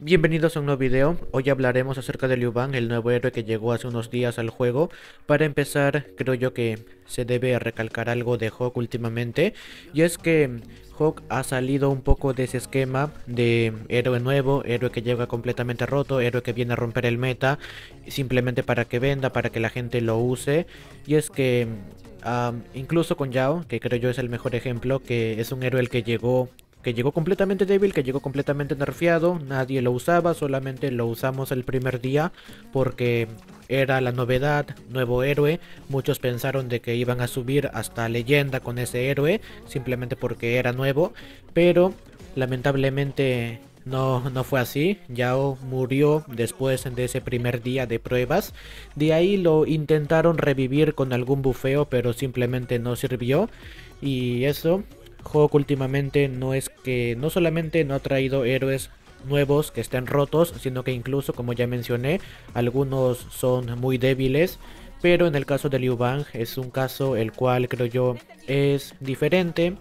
Bienvenidos a un nuevo video, hoy hablaremos acerca de Liu Bang, el nuevo héroe que llegó hace unos días al juego. Para empezar, creo yo que se debe recalcar algo de Hawk últimamente, y es que Hawk ha salido un poco de ese esquema de héroe nuevo, héroe que llega completamente roto, héroe que viene a romper el meta, simplemente para que venda, para que la gente lo use, y es que... incluso con Yao, que creo yo es el mejor ejemplo, que es un héroe el que llegó que llegó completamente débil, que llegó completamente nerfeado, nadie lo usaba, solamente lo usamos el primer día porque era la novedad, nuevo héroe, muchos pensaron de que iban a subir hasta leyenda con ese héroe, simplemente porque era nuevo, pero lamentablemente no, no fue así, Yao murió después de ese primer día de pruebas, de ahí lo intentaron revivir con algún bufeo, pero simplemente no sirvió, y eso Hawk últimamente no es que no solamente no ha traído héroes nuevos que estén rotos, sino que incluso como ya mencioné, algunos son muy débiles. Pero en el caso de Liu Bang es un caso el cual creo yo es diferente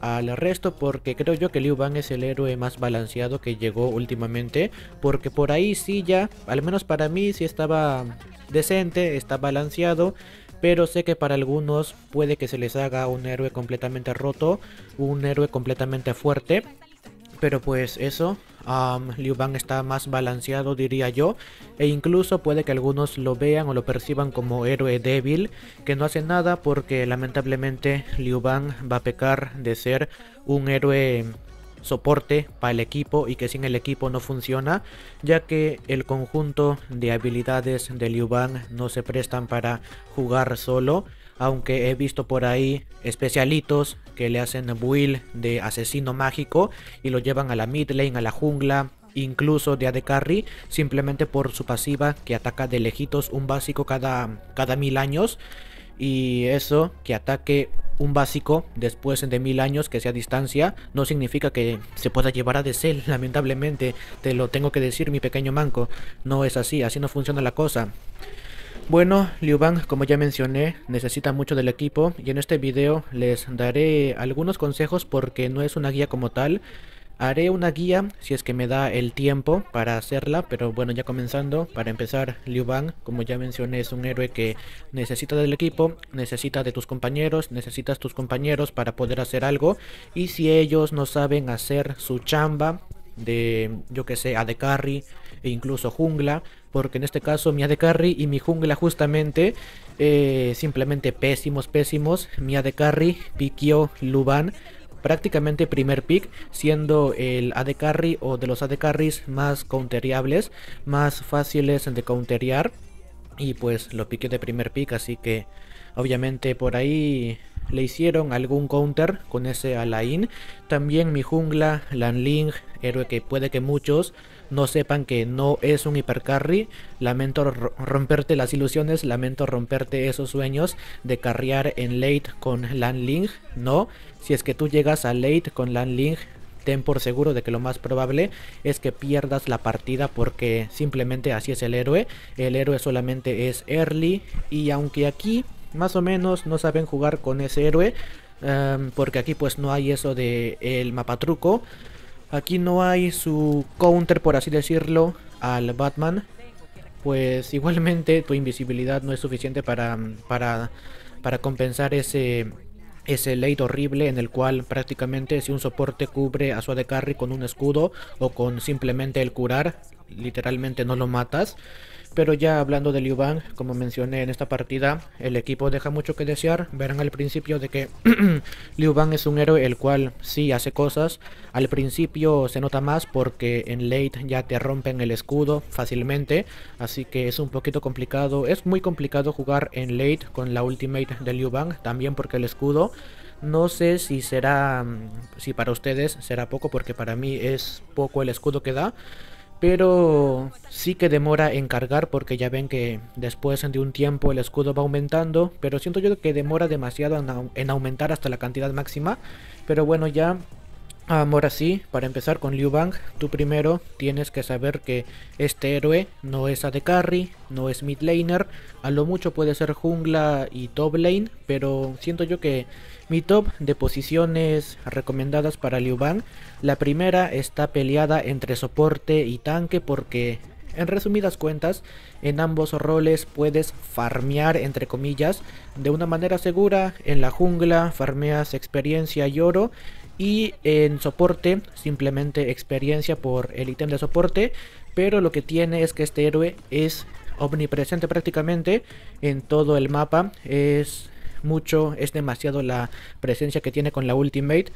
al resto porque creo yo que Liu Bang es el héroe más balanceado que llegó últimamente porque por ahí sí ya, al menos para mí sí estaba decente, está balanceado pero sé que para algunos puede que se les haga un héroe completamente roto, un héroe completamente fuerte, pero pues eso, Liu Bang está más balanceado diría yo, e incluso puede que algunos lo vean o lo perciban como héroe débil, que no hace nada porque lamentablemente Liu Bang va a pecar de ser un héroe soporte para el equipo y que sin el equipo no funciona, ya que el conjunto de habilidades de Liu Bang no se prestan para jugar solo, aunque he visto por ahí especialitos que le hacen build de asesino mágico y lo llevan a la mid lane, a la jungla, incluso de AD Carry, simplemente por su pasiva que ataca de lejitos un básico cada, cada mil años. Y eso, que ataque un básico después de mil años que sea distancia no significa que se pueda llevar a Decel, lamentablemente, te lo tengo que decir mi pequeño manco, no es así, así no funciona la cosa. Bueno, Liu Bang, como ya mencioné, necesita mucho del equipo y en este video les daré algunos consejos porque no es una guía como tal, Haré una guía si es que me da el tiempo para hacerla, pero bueno, ya comenzando, para empezar, Liu como ya mencioné, es un héroe que necesita del equipo, necesita de tus compañeros, necesitas tus compañeros para poder hacer algo, y si ellos no saben hacer su chamba de, yo que sé, AD Carry e incluso jungla, porque en este caso mi AD Carry y mi jungla justamente eh, simplemente pésimos, pésimos, mi AD Carry piqueó Luban prácticamente primer pick, siendo el AD Carry o de los AD Carries más counteriables, más fáciles de counterear. Y pues lo piqué de primer pick, así que obviamente por ahí le hicieron algún counter con ese Alain. También mi jungla, Lanling, héroe que puede que muchos no sepan que no es un hipercarry. Lamento romperte las ilusiones, lamento romperte esos sueños de carrear en late con Lanling. No, si es que tú llegas a late con Lanling, ten por seguro de que lo más probable es que pierdas la partida porque simplemente así es el héroe. El héroe solamente es early y aunque aquí más o menos no saben jugar con ese héroe em, porque aquí pues no hay eso de el mapa truco Aquí no hay su counter, por así decirlo, al Batman. Pues igualmente tu invisibilidad no es suficiente para, para, para compensar ese, ese late horrible en el cual prácticamente si un soporte cubre a su AD Carry con un escudo o con simplemente el curar, literalmente no lo matas. Pero ya hablando de Liu Bang, como mencioné en esta partida, el equipo deja mucho que desear. Verán al principio de que Liu Bang es un héroe el cual sí hace cosas. Al principio se nota más porque en late ya te rompen el escudo fácilmente. Así que es un poquito complicado. Es muy complicado jugar en late con la ultimate de Liu Bang. También porque el escudo no sé si será, si para ustedes será poco porque para mí es poco el escudo que da pero sí que demora en cargar porque ya ven que después de un tiempo el escudo va aumentando, pero siento yo que demora demasiado en, aumentar hasta la cantidad máxima, pero bueno ya Ahora sí, para empezar con Liu Bang, tú primero tienes que saber que este héroe no es AD Carry, no es mid laner, a lo mucho puede ser jungla y top lane, pero siento yo que mi top de posiciones recomendadas para Liu Bang, la primera está peleada entre soporte y tanque porque en resumidas cuentas, en ambos roles puedes farmear, entre comillas, de una manera segura. En la jungla farmeas experiencia y oro y en soporte simplemente experiencia por el ítem de soporte pero lo que tiene es que este héroe es omnipresente prácticamente en todo el mapa es mucho es demasiado la presencia que tiene con la ultimate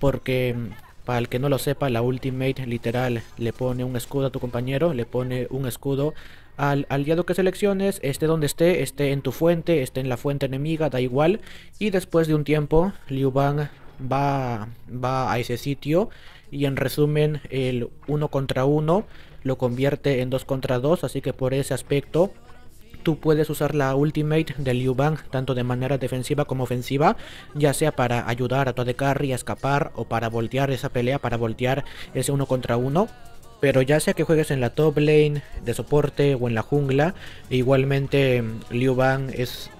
porque para el que no lo sepa la ultimate literal le pone un escudo a tu compañero le pone un escudo al aliado que selecciones, esté donde esté, esté en tu fuente, esté en la fuente enemiga, da igual. Y después de un tiempo, Liu Bang va, va a ese sitio y en resumen el 1 contra 1 lo convierte en 2 contra 2, así que por ese aspecto tú puedes usar la ultimate de Liu Bang tanto de manera defensiva como ofensiva, ya sea para ayudar a tu AD Carry a escapar o para voltear esa pelea, para voltear ese 1 contra 1. Pero ya sea que juegues en la top lane de soporte o en la jungla, igualmente Liu Bang es,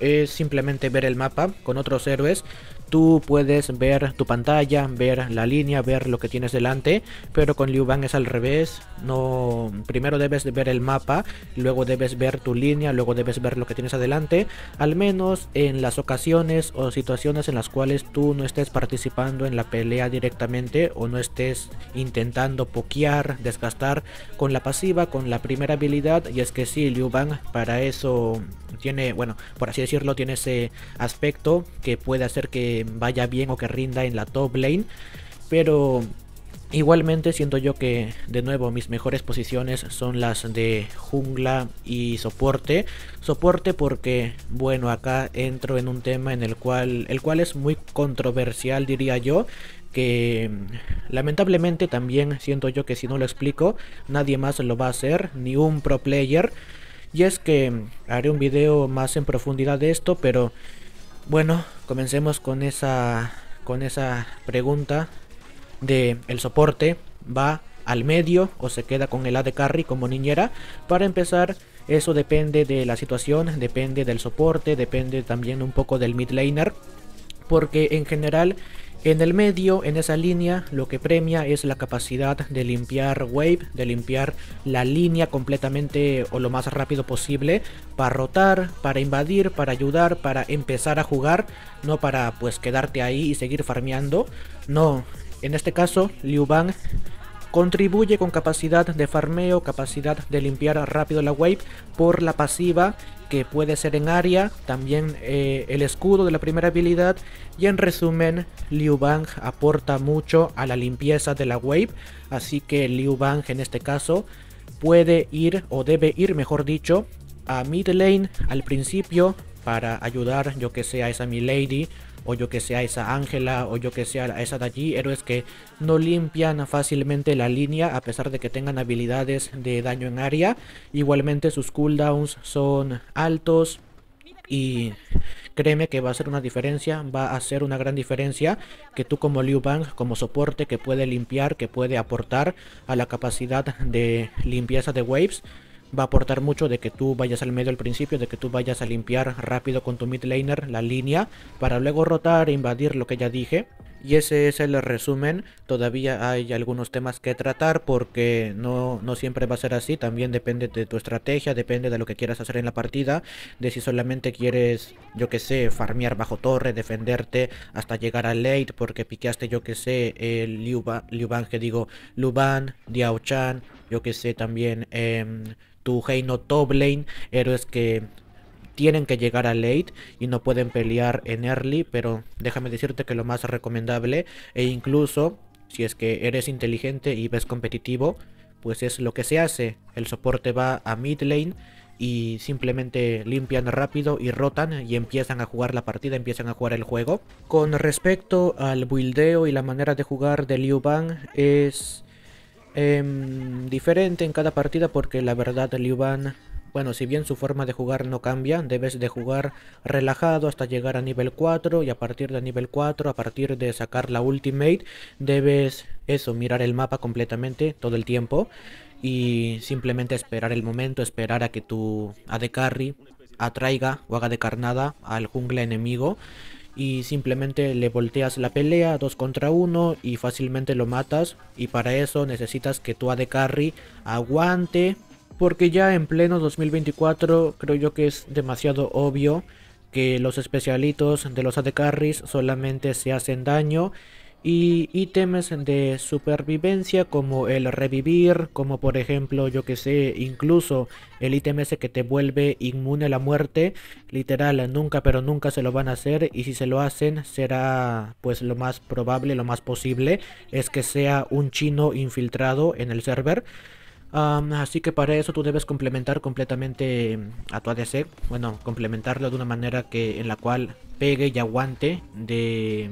es simplemente ver el mapa con otros héroes tú puedes ver tu pantalla, ver la línea, ver lo que tienes delante, pero con Liu Bang es al revés. No, primero debes ver el mapa, luego debes ver tu línea, luego debes ver lo que tienes adelante, al menos en las ocasiones o situaciones en las cuales tú no estés participando en la pelea directamente o no estés intentando pokear, desgastar con la pasiva, con la primera habilidad, y es que sí, Liu Bang para eso tiene, bueno, por así decirlo, tiene ese aspecto que puede hacer vaya bien o que rinda en la top lane. Pero igualmente siento yo que de nuevo mis mejores posiciones son las de jungla y soporte. Soporte porque, bueno, acá entro en un tema en el cual, el cual es muy controversial diría yo que lamentablemente también siento yo que si no lo explico nadie más lo va a hacer, ni un pro player. Y es que haré un video más en profundidad de esto, pero bueno, comencemos con esa con esa pregunta de el soporte va al medio o se queda con el AD carry como niñera. Para empezar, eso depende de la situación, depende del soporte, depende también un poco del mid laner, porque en general en el medio, en esa línea, lo que premia es la capacidad de limpiar wave, de limpiar la línea completamente o lo más rápido posible para rotar, para invadir, para ayudar, para empezar a jugar, no para pues quedarte ahí y seguir farmeando. No, en este caso Liu Bang contribuye con capacidad de farmeo, capacidad de limpiar rápido la wave por la pasiva que puede ser en área, también eh, el escudo de la primera habilidad y en resumen Liu Bang aporta mucho a la limpieza de la wave, así que Liu Bang en este caso puede ir o debe ir mejor dicho a mid lane al principio para ayudar yo que sea esa mi lady o yo que sea esa Ángela, o yo que sea esa de allí, héroes que no limpian fácilmente la línea a pesar de que tengan habilidades de daño en área. Igualmente sus cooldowns son altos y créeme que va a ser una diferencia, va a ser una gran diferencia que tú como Liu Bang, como soporte que puede limpiar, que puede aportar a la capacidad de limpieza de waves, va a aportar mucho de que tú vayas al medio al principio, de que tú vayas a limpiar rápido con tu mid laner la línea para luego rotar e invadir lo que ya dije. Y ese es el resumen, todavía hay algunos temas que tratar porque no, no siempre va a ser así, también depende de tu estrategia, depende de lo que quieras hacer en la partida, de si solamente quieres, yo que sé, farmear bajo torre, defenderte hasta llegar al late porque piqueaste, yo que sé, el Liu, Bang, que digo, Luban, Diao Chan, yo que sé también... Eh, tu Heino top lane, héroes que tienen que llegar a late y no pueden pelear en early, pero déjame decirte que lo más recomendable e incluso si es que eres inteligente y ves competitivo, pues es lo que se hace. El soporte va a mid lane y simplemente limpian rápido y rotan y empiezan a jugar la partida, empiezan a jugar el juego. Con respecto al buildeo y la manera de jugar de Liu Bang es Em, diferente en cada partida porque la verdad Liu Bang bueno, si bien su forma de jugar no cambia, debes de jugar relajado hasta llegar a nivel 4 y a partir de nivel 4, a partir de sacar la ultimate, debes eso, mirar el mapa completamente todo el tiempo y simplemente esperar el momento, esperar a que tu AD Carry atraiga o haga de carnada al jungla enemigo y simplemente le volteas la pelea 2 contra 1 y fácilmente lo matas. Y para eso necesitas que tu AD Carry aguante porque ya en pleno 2024 creo yo que es demasiado obvio que los especialitos de los AD Carries solamente se hacen daño y ítems de supervivencia como el revivir, como por ejemplo, yo que sé, incluso el ítem ese que te vuelve inmune a la muerte, literal, nunca pero nunca se lo van a hacer y si se lo hacen será pues lo más probable, lo más posible es que sea un chino infiltrado en el server. así que para eso tú debes complementar completamente a tu ADC, bueno, complementarlo de una manera que en la cual pegue y aguante de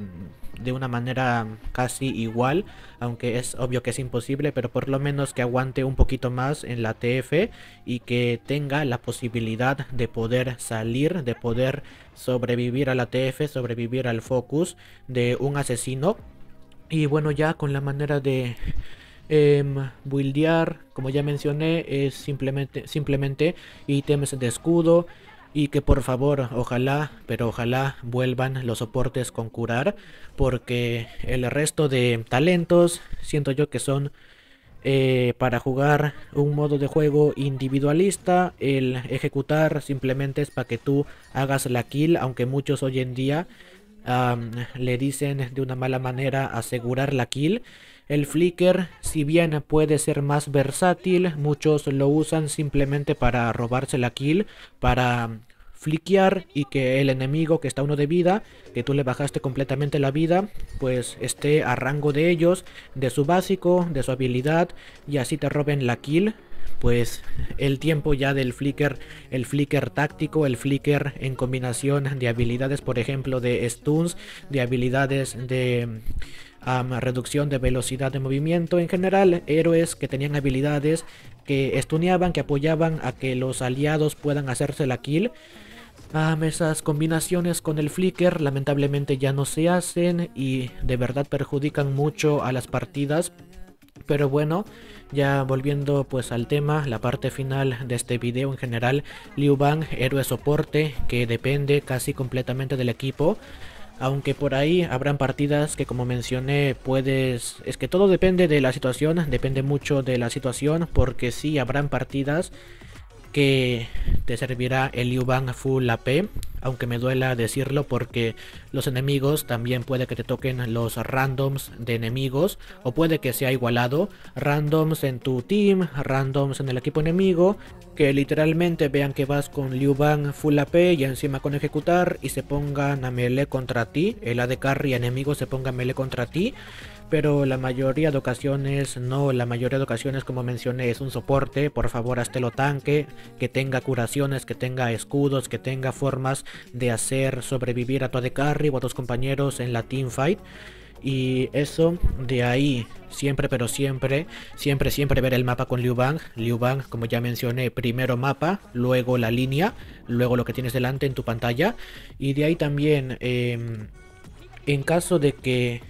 de una manera casi igual, aunque es obvio que es imposible, pero por lo menos que aguante un poquito más en la TF y que tenga la posibilidad de poder salir, de poder sobrevivir a la TF, sobrevivir al focus de un asesino. Y bueno, ya con la manera de eh, buildear, como ya mencioné, es simplemente, simplemente ítems de escudo, y que por favor, ojalá, pero ojalá vuelvan los soportes con curar, porque el resto de talentos siento yo que son eh, para jugar un modo de juego individualista, el ejecutar simplemente es para que tú hagas la kill, aunque muchos hoy en día le dicen de una mala manera asegurar la kill. El flicker, si bien puede ser más versátil, muchos lo usan simplemente para robarse la kill, para fliquear y que el enemigo que está uno de vida, que tú le bajaste completamente la vida, pues esté a rango de ellos, de su básico, de su habilidad y así te roben la kill. Pues el tiempo ya del flicker, el flicker táctico, el flicker en combinación de habilidades, por ejemplo, de stuns, de habilidades de reducción de velocidad de movimiento. En general, héroes que tenían habilidades que estuneaban, que apoyaban a que los aliados puedan hacerse la kill. esas combinaciones con el flicker lamentablemente ya no se hacen y de verdad perjudican mucho a las partidas. Pero bueno, ya volviendo pues al tema, la parte final de este video en general, Liu Bang, héroe soporte que depende casi completamente del equipo. Aunque por ahí habrán partidas que como mencioné puedes... Es que todo depende de la situación, depende mucho de la situación porque sí habrán partidas que te servirá el Liu Bang Full AP, aunque me duela decirlo porque los enemigos también puede que te toquen los randoms de enemigos o puede que sea igualado, randoms en tu team, randoms en el equipo enemigo, que literalmente vean que vas con Liu Bang Full AP y encima con ejecutar y se pongan a melee contra ti, el AD carry enemigo se ponga a melee contra ti pero la mayoría de ocasiones no, la mayoría de ocasiones como mencioné es un soporte, por favor lo tanque, que tenga que tenga escudos, que tenga formas de hacer sobrevivir a tu AD carry o a tus compañeros en la teamfight. Y eso, de ahí, siempre, pero siempre, siempre, siempre ver el mapa con Liu Bang. Liu Bang, como ya mencioné, primero mapa, luego la línea, luego lo que tienes delante en tu pantalla. Y de ahí también, em, en caso de que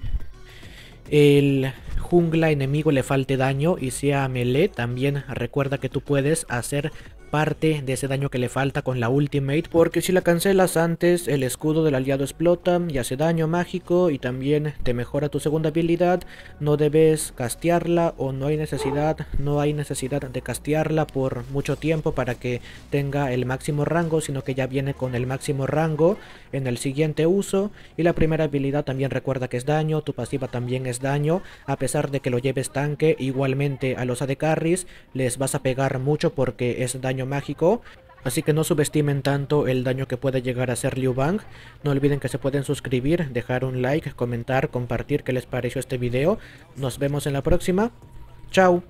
el jungla enemigo le falte daño y sea melee, también recuerda que tú puedes hacer parte de ese daño que le falta con la ultimate porque si la cancelas antes el escudo del aliado explota y hace daño mágico y también te mejora tu segunda habilidad. No debes castearla o no hay necesidad no hay necesidad de castearla por mucho tiempo para que tenga el máximo rango sino que ya viene con el máximo rango en el siguiente uso. Y la primera habilidad también recuerda que es daño tu pasiva también es daño. A pesar de que lo lleves tanque igualmente a los AD les vas a pegar mucho porque es daño mágico. Así que no subestimen tanto el daño que puede llegar a ser Liu Bang. No olviden que se pueden suscribir, dejar un like, comentar, compartir qué les pareció este video. Nos vemos en la próxima. Chao.